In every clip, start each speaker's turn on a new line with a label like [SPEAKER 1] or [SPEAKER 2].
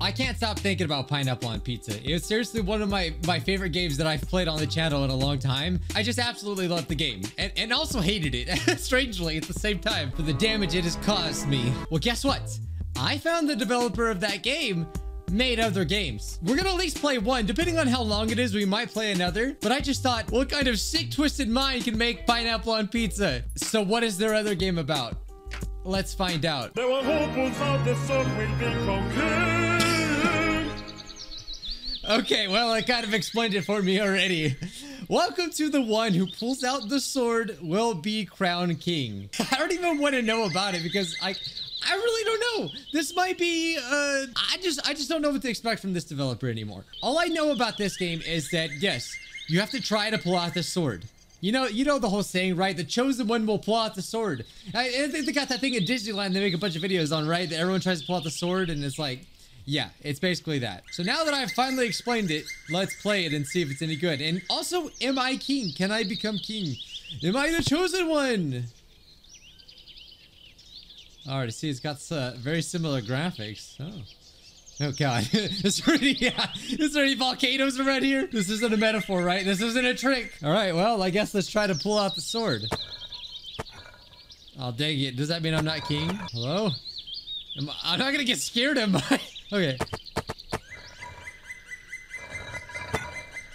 [SPEAKER 1] I can't stop thinking about Pineapple on Pizza. It's seriously one of my, my favorite games that I've played on the channel in a long time. I just absolutely loved the game and, and also hated it, strangely, at the same time for the damage it has caused me. Well, guess what? I found the developer of that game made other games. We're gonna at least play one. Depending on how long it is, we might play another. But I just thought, what kind of sick, twisted mind can make pineapple on pizza? So what is their other game about? Let's find out. Okay, well, I kind of explained it for me already. Welcome to the one who pulls out the sword will be crowned king. I don't even want to know about it because I I really don't know. This might be uh I just I just don't know what to expect from this developer anymore. All I know about this game is that yes, you have to try to pull out the sword. You know, you know the whole saying, right? The chosen one will pull out the sword. I, I think they got that thing in Disneyland they make a bunch of videos on, right? That everyone tries to pull out the sword and it's like, yeah, it's basically that. So now that I've finally explained it, let's play it and see if it's any good. And also, am I king? Can I become king? Am I the chosen one? Alright, see, it's got uh, very similar graphics. Oh. Oh god, is there any, yeah, is there any volcanoes around here? This isn't a metaphor, right? This isn't a trick. All right, well, I guess let's try to pull out the sword. Oh, dang it. Does that mean I'm not king? Hello? I, am not gonna get scared, am I? okay.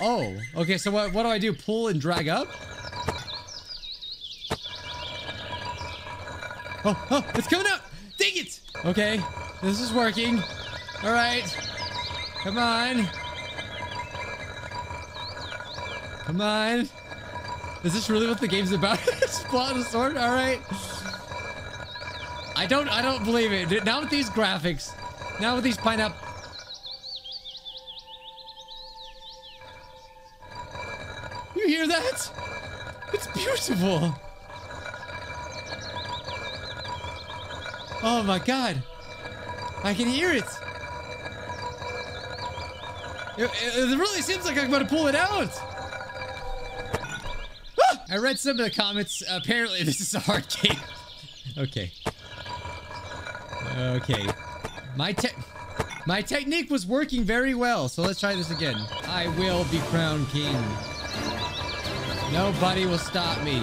[SPEAKER 1] Oh, okay, so what, what do I do? Pull and drag up? Oh, oh, it's coming up! Dang it! Okay, this is working. All right. Come on. Come on. Is this really what the game's about? Spot a sword? All right. I don't, I don't believe it. Now with these graphics, now with these pineapple. You hear that? It's beautiful. Oh my God. I can hear it. It, it, really seems like I'm to pull it out. Ah! I read some of the comments. Apparently, this is a hard game. okay. Okay. My te my technique was working very well, so let's try this again. I will be crowned king. Nobody will stop me.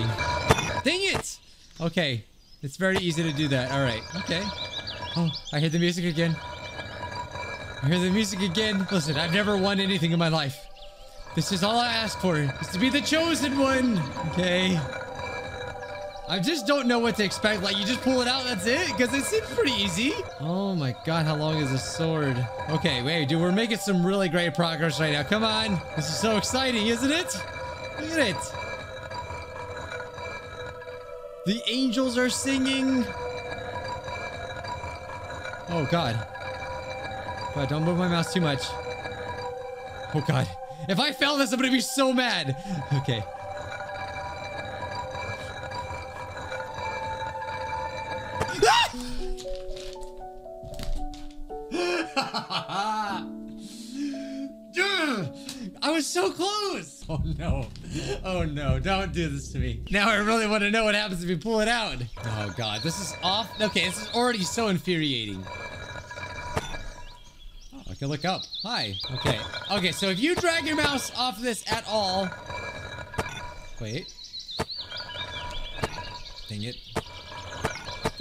[SPEAKER 1] Dang it! Okay. It's very easy to do that. All right. Okay. Oh, I hear the music again. I hear the music again. Listen, I've never won anything in my life. This is all I ask for, is to be the chosen one. Okay. I just don't know what to expect. Like, you just pull it out, that's it? Because it seems pretty easy. Oh my god, how long is this sword? Okay, wait, dude, we're making some really great progress right now. Come on. This is so exciting, isn't it? Look at it. The angels are singing. Oh god. God, don't move my mouse too much. Oh god. If I fail this, I'm gonna be so mad. Okay. I was so close. Oh no. Oh no. Don't do this to me. Now I really want to know what happens if you pull it out. Oh god. This is off. Okay, this is already so infuriating oh, i can look up. Hi. Okay. Okay, so if you drag your mouse off this at all... Wait. Dang it.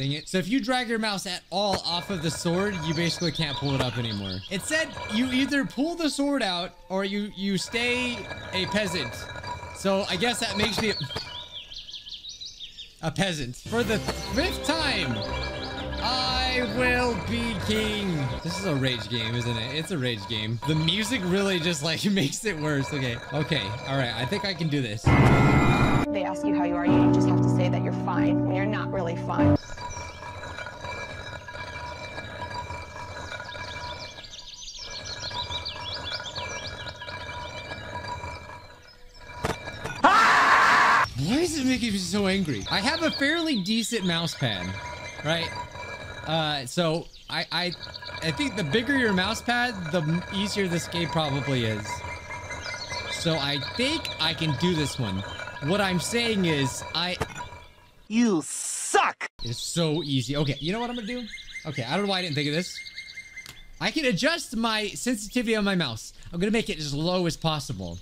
[SPEAKER 1] Dang it. So if you drag your mouse at all off of the sword, you basically can't pull it up anymore. It said you either pull the sword out or you, you stay a peasant. So I guess that makes me a peasant. For the fifth time, I will be king. This is a rage game, isn't it? It's a rage game. The music really just like makes it worse. Okay. Okay. All right. I think I can do this.
[SPEAKER 2] They ask you how you are. You just have to say that you're fine when you're not really fine.
[SPEAKER 1] So angry? I have a fairly decent mouse pad, right? Uh, so I, I, I think the bigger your mouse pad, the easier this game probably is. So I think I can do this one. What I'm saying is I...
[SPEAKER 3] You suck!
[SPEAKER 1] It's so easy. Okay, you know what I'm gonna do? Okay, I don't know why I didn't think of this. I can adjust my sensitivity on my mouse. I'm gonna make it as low as possible.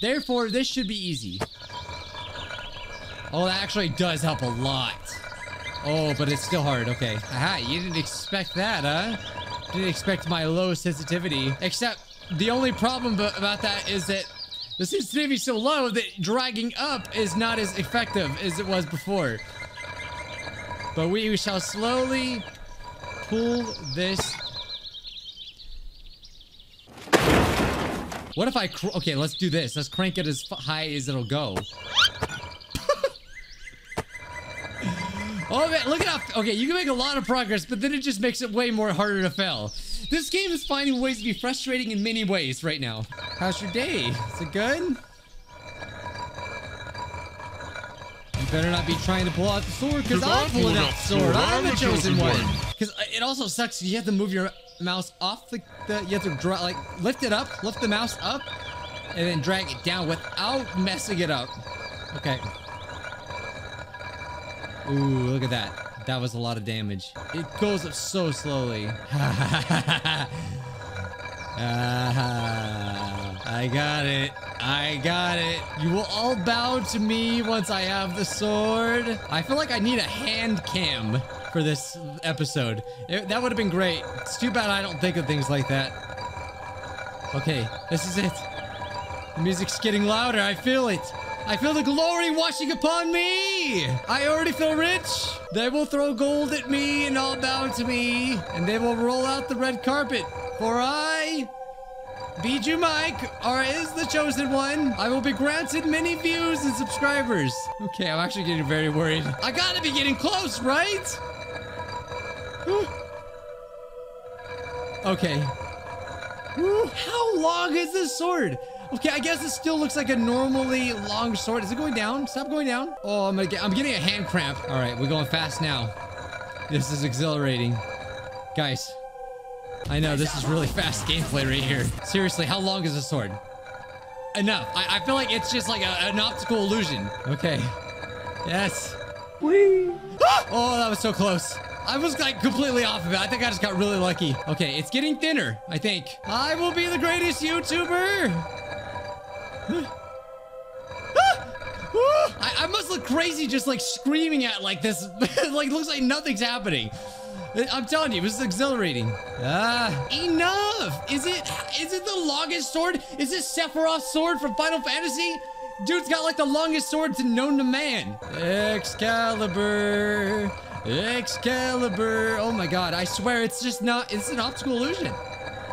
[SPEAKER 1] Therefore, this should be easy. Oh, that actually does help a lot. Oh, but it's still hard. Okay. Aha, you didn't expect that, huh? Didn't expect my low sensitivity. Except, the only problem about that is that the sensitivity is so low that dragging up is not as effective as it was before. But we shall slowly pull this. What if I... Okay, let's do this. Let's crank it as high as it'll go. Oh man, look at how. Okay, you can make a lot of progress, but then it just makes it way more harder to fail. This game is finding ways to be frustrating in many ways right now. How's your day? Is it good? You better not be trying to pull out the sword, because I'm pulling out the sword. I'm the chosen one. Because it also sucks. You have to move your mouse off the, the you have to draw like lift it up, lift the mouse up, and then drag it down without messing it up. Okay. Ooh, look at that. That was a lot of damage. It goes up so slowly. uh, I got it. I got it. You will all bow to me once I have the sword. I feel like I need a hand cam for this episode. It, that would have been great. It's too bad I don't think of things like that. Okay, this is it. The music's getting louder. I feel it. I feel the glory washing upon me. I already feel rich. They will throw gold at me and all bow to me. And they will roll out the red carpet. For I, Bijuu Mike, are is the chosen one. I will be granted many views and subscribers. Okay, I'm actually getting very worried. I gotta be getting close, right? okay. How long is this sword? Okay, I guess it still looks like a normally long sword. Is it going down? Stop going down. Oh, I'm gonna get, I'm getting a hand cramp. All right, we're going fast now. This is exhilarating. Guys, I know this is really fast gameplay right here. Seriously, how long is this sword? Enough. I, I feel like it's just like a, an optical illusion. Okay. Yes. Whee! Ah! oh, that was so close. I was like completely off of it. I think I just got really lucky. Okay, it's getting thinner, I think. I will be the greatest YouTuber. I, I, must look crazy just like screaming at like this. like looks like nothing's happening. I'm telling you, this is exhilarating. Ah, enough! Is it is it the longest sword? Is this Sephiroth's sword from Final Fantasy? Dude's got like the longest sword to known to man. Excalibur, Excalibur. Oh my god, I swear it's just not, it's an optical illusion.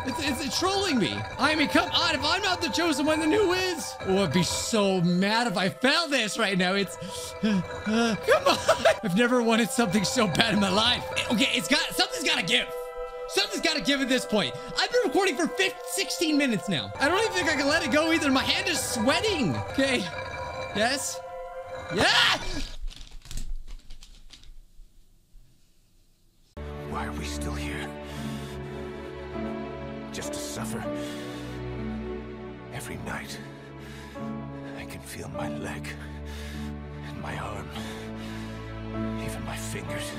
[SPEAKER 1] It's, it's, it's, trolling me. I mean, come on. If I'm not the chosen one, then who is? Oh, I'd be so mad if I fail this right now. It's... Uh, come on. I've never wanted something so bad in my life. Okay, it's got... Something's got to give. Something's got to give at this point. I've been recording for 15, 16 minutes now. I don't even think I can let it go either. My hand is sweating. Okay. Yes. Yeah!
[SPEAKER 3] Suffer. Every night, I can feel my leg and my arm, even my fingers.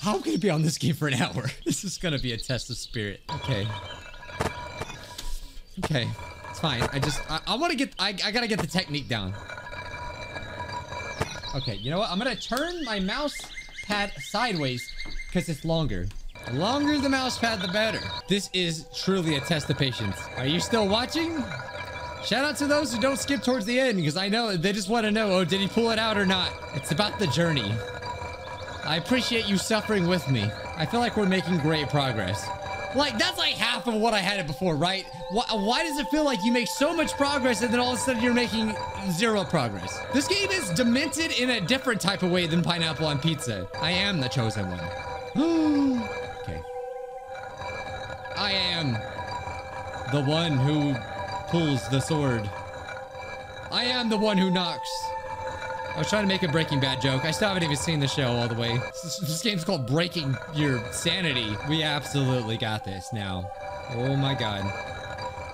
[SPEAKER 1] How can I be on this game for an hour? This is gonna be a test of spirit. Okay. Okay. Fine. I just, I, I want to get, I, I gotta get the technique down. Okay, you know what? I'm gonna turn my mouse pad sideways because it's longer. The longer the mouse pad, the better. This is truly a test of patience. Are you still watching? Shout out to those who don't skip towards the end because I know they just want to know, oh, did he pull it out or not? It's about the journey. I appreciate you suffering with me. I feel like we're making great progress. Like, that's like half of what I had it before, right? Why, why, does it feel like you make so much progress and then all of a sudden you're making zero progress? This game is demented in a different type of way than pineapple on pizza. I am the chosen one. okay. I am the one who pulls the sword. I am the one who knocks. I was trying to make a Breaking Bad joke. I still haven't even seen the show all the way. This, game's called Breaking Your Sanity. We absolutely got this now. Oh my god.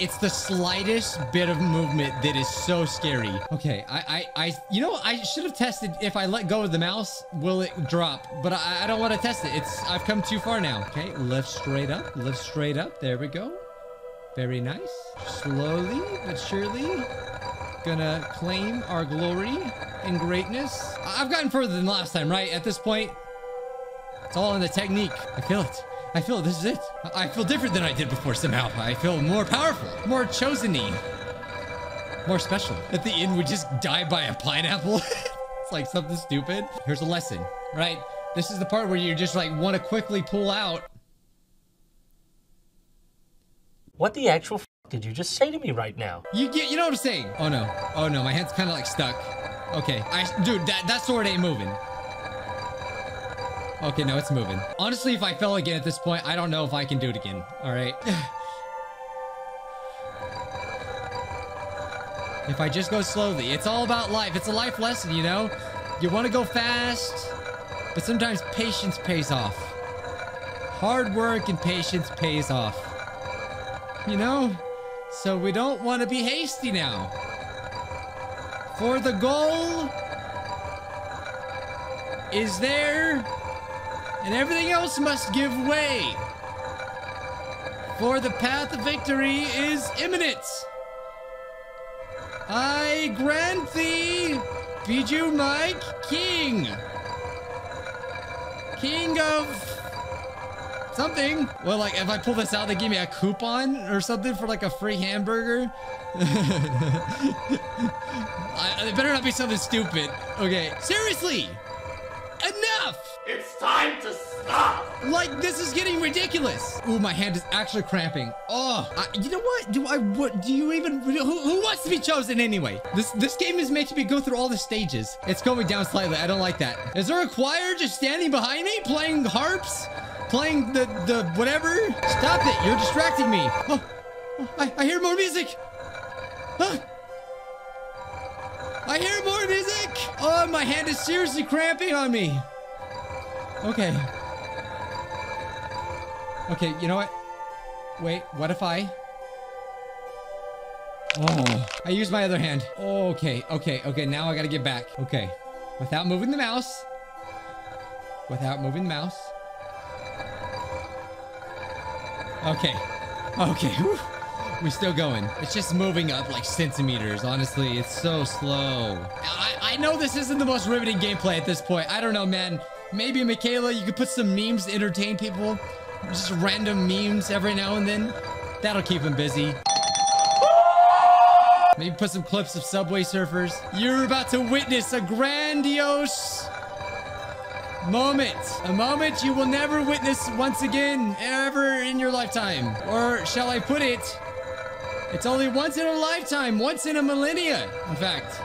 [SPEAKER 1] It's the slightest bit of movement that is so scary. Okay, I, I, I you know, I should have tested if I let go of the mouse, will it drop? But I, I don't want to test it. It's, I've come too far now. Okay, lift straight up, lift straight up. There we go. Very nice. Slowly but surely, gonna claim our glory and greatness. I've gotten further than last time, right? At this point, it's all in the technique. I feel it. I feel. This is it. I feel different than I did before somehow. I feel more powerful, more chosen-y, more special. At the end, we just die by a pineapple. it's like something stupid. Here's a lesson, right? This is the part where you just like want to quickly pull out.
[SPEAKER 4] What the actual did you just say to me right now?
[SPEAKER 1] You get, you know what I'm saying? Oh no. Oh no, my hand's kind of like stuck. Okay, I, dude, that, that sword ain't moving. Okay, no, it's moving. Honestly, if I fell again at this point, I don't know if I can do it again. All right. if I just go slowly, it's all about life. It's a life lesson, you know? You want to go fast, but sometimes patience pays off. Hard work and patience pays off. You know? So we don't want to be hasty now. For the goal is there, and everything else must give way. For the path of victory is imminent. I grant thee, Bijuu Mike King. King of something. Well, like if I pull this out, they give me a coupon or something for like a free hamburger. I, it better not be something stupid. Okay, seriously, enough.
[SPEAKER 5] It's time to stop!
[SPEAKER 1] Like this is getting ridiculous. Ooh, my hand is actually cramping. Oh, I, you know what? Do I what? Do you even? Who, who wants to be chosen anyway? This this game is making me go through all the stages. It's going down slightly. I don't like that. Is there a choir just standing behind me playing harps, playing the the whatever? Stop it! You're distracting me. Oh, I, I hear more music. Ah. I hear more music. Oh, my hand is seriously cramping on me. Okay. Okay, you know what? Wait, what if I... Oh, I used my other hand. Okay, okay, okay, now I gotta get back. Okay, without moving the mouse. Without moving the mouse. Okay, okay, whew. we still going. It's just moving up like centimeters, honestly. It's so slow. I, I know this isn't the most riveting gameplay at this point. I don't know, man. Maybe, Michaela, you could put some memes to entertain people. Just random memes every now and then. That'll keep them busy. Maybe put some clips of Subway Surfers. You're about to witness a grandiose moment. A moment you will never witness once again, ever in your lifetime. Or shall I put it, it's only once in a lifetime, once in a millennia, in fact,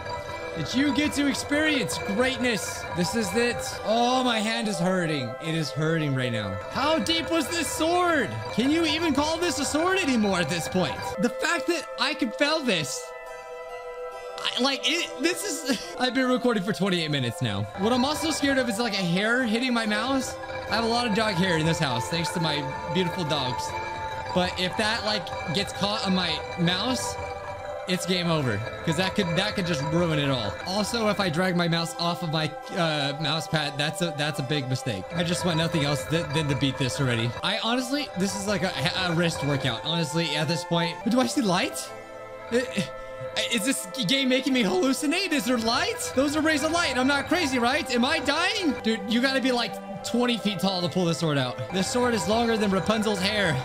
[SPEAKER 1] that you get to experience greatness. This is it. Oh, my hand is hurting. It is hurting right now. How deep was this sword? Can you even call this a sword anymore at this point? The fact that I could fell this like it, this is i've been recording for 28 minutes now. What i'm also scared of is like a hair hitting my mouse. I have a lot of dog hair in this house thanks to my beautiful dogs. But if that like gets caught on my mouse it's game over because that could that could just ruin it all. Also if i drag my mouse off of my uh mouse pad that's a that's a big mistake. I just want nothing else th- than to beat this already. I honestly this is like a, a wrist workout honestly at this point. But do i see light? Uh, is this game making me hallucinate? Is there light? Those are rays of light. I'm not crazy, right? Am I dying? Dude, you gotta be like 20 feet tall to pull this sword out. This sword is longer than Rapunzel's hair.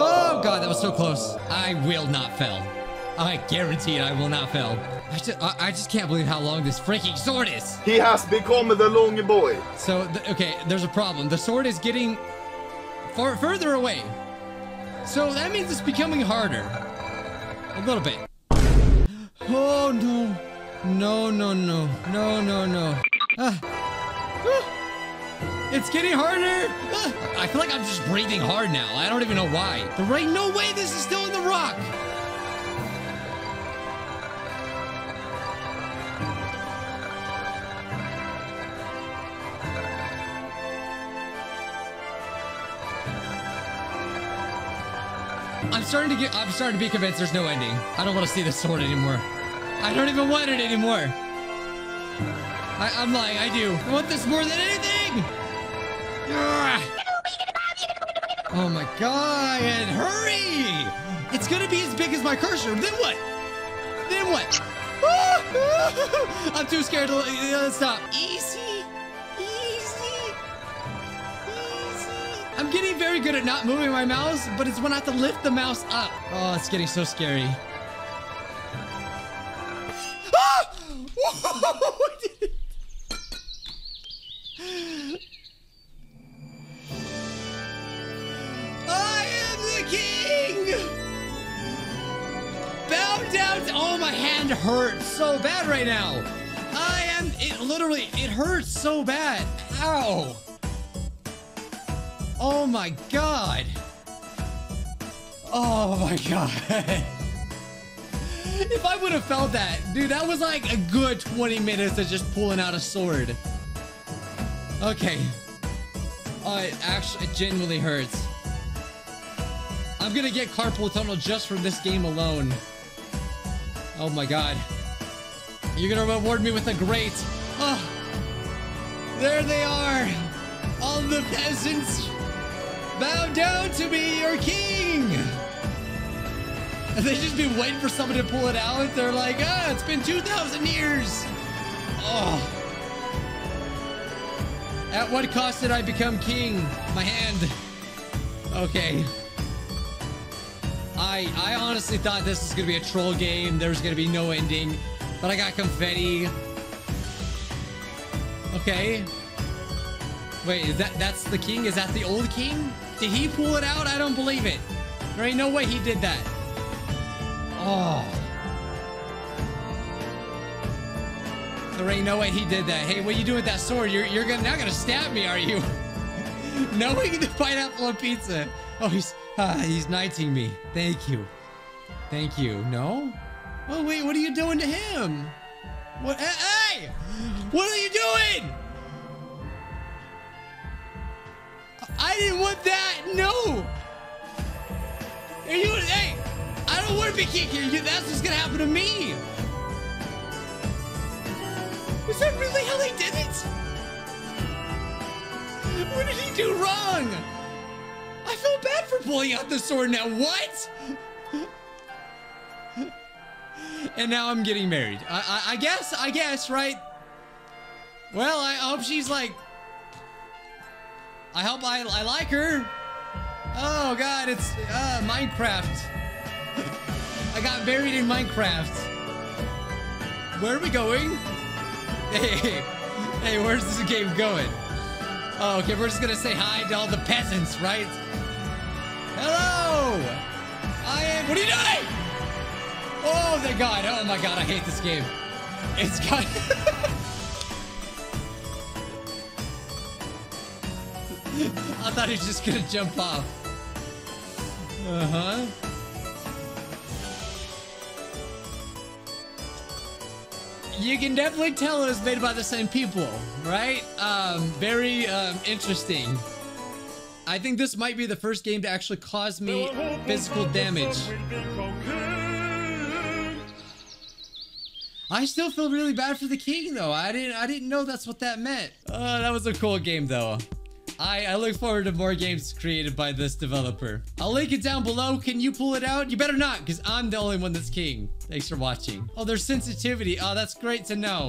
[SPEAKER 1] Oh god, that was so close. I will not fail. I guarantee I will not fail. I just, I, I just can't believe how long this freaking sword is.
[SPEAKER 6] He has become the long boy.
[SPEAKER 1] So, th- okay, there's a problem. The sword is getting far further away. So that means it's becoming harder. A little bit. Oh no. No, no, no. No, no, no. Ah. Ah. It's getting harder. Ah. I feel like I'm just breathing hard now. I don't even know why. There ain't no way this is still in the rock. I'm starting to get. I'm starting to be convinced there's no ending. I don't want to see the sword anymore. I don't even want it anymore. I, I'm lying. I do. I want this more than anything. Ugh. Oh my god! Hurry! It's gonna be as big as my cursor. Then what? Then what? I'm too scared to uh, stop. Easy, very good at not moving my mouse, but it's when I have to lift the mouse up. Oh, it's getting so scary. Ah! I am the king! Bow down to- Oh, my hand hurts so bad right now. I am, it literally, it hurts so bad. Ow. Oh my god. Oh my god. if I would have felt that, dude, that was like a good 20 minutes of just pulling out a sword. Okay. Oh, it actually, it genuinely hurts. I'm gonna get carpal tunnel just from this game alone. Oh my god. You're gonna reward me with a great. Oh, there they are. All the peasants bow down to me, your king. And they just been waiting for someone to pull it out. They're like, ah, it's been 2,000 years. Oh. At what cost did I become king? My hand. Okay. I I honestly thought this was gonna be a troll game. There was gonna be no ending, but I got confetti. Okay. Wait, is that that's the king? Is that the old king? Did he pull it out? I don't believe it. There ain't no way he did that. Oh. There ain't no way he did that. Hey, what you doing with that sword? You're you're gonna not gonna stab me, are you? Knowing the pineapple on pizza. Oh, he's ah, he's knighting me. Thank you. Thank you. No? Oh wait, what are you doing to him? What? Hey! What are you doing? I didn't want that. No. You? Hey! I don't want to be king here. You, that's what's gonna happen to me. Was that really how they did it? What did he do wrong? I feel bad for pulling out the sword now. What? and now I'm getting married. I, I, I guess, I guess, right? Well, I hope she's like. I hope I, I like her. Oh God, it's uh, Minecraft. I got buried in Minecraft. Where are we going? Hey, hey, where's this game going? Oh, okay, we're just gonna say hi to all the peasants, right? Hello! I am. What are you doing? Oh, thank God! Oh my God, I hate this game. It's got. I thought he was just gonna jump off. Uh huh. You can definitely tell it was made by the same people, right? Um, very um, interesting. I think this might be the first game to actually cause me physical damage. I still feel really bad for the king though. I didn't I didn't know that's what that meant. Oh, that was a cool game though. I, I look forward to more games created by this developer. I'll link it down below. Can you pull it out? You better not, because I'm the only one that's king. Thanks for watching. Oh, there's sensitivity. Oh, that's great to know.